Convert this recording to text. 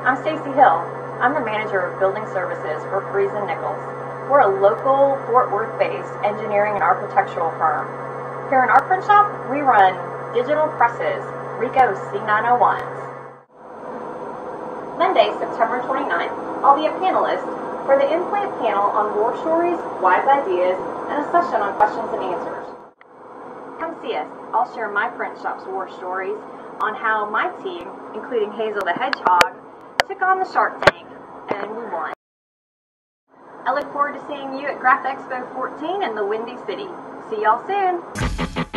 Hill. I'm the manager of building services for Freese and Nichols. We're a local Fort Worth based engineering and architectural firm. Here in our print shop, we run digital presses, Ricoh C901s. Monday, September 29th, I'll be a panelist for the in-plant panel on war stories, wise ideas, and a session on questions and answers. Come see us. I'll share my print shop's war stories on how my team, including Hazel the Hedgehog, took on the Shark Tank and we won. I look forward to seeing you at Graph Expo 14 in the Windy City. See y'all soon.